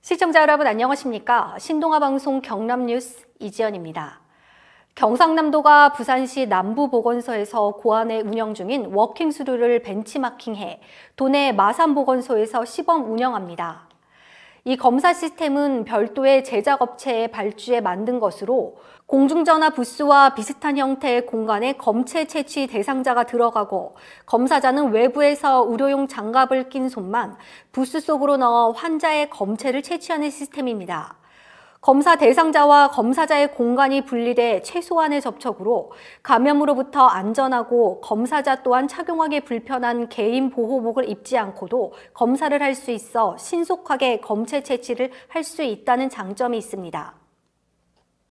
시청자 여러분 안녕하십니까? 신동아 방송 경남 뉴스 이지연입니다. 경상남도가 부산시 남부보건소에서 고안해 운영 중인 워킹 스루를 벤치마킹해 도내 마산보건소에서 시범 운영합니다. 이 검사 시스템은 별도의 제작업체에 발주해 만든 것으로 공중전화 부스와 비슷한 형태의 공간에 검체 채취 대상자가 들어가고 검사자는 외부에서 의료용 장갑을 낀 손만 부스 속으로 넣어 환자의 검체를 채취하는 시스템입니다. 검사 대상자와 검사자의 공간이 분리돼 최소한의 접촉으로 감염으로부터 안전하고 검사자 또한 착용하기 불편한 개인 보호복을 입지 않고도 검사를 할 수 있어 신속하게 검체 채취를 할 수 있다는 장점이 있습니다.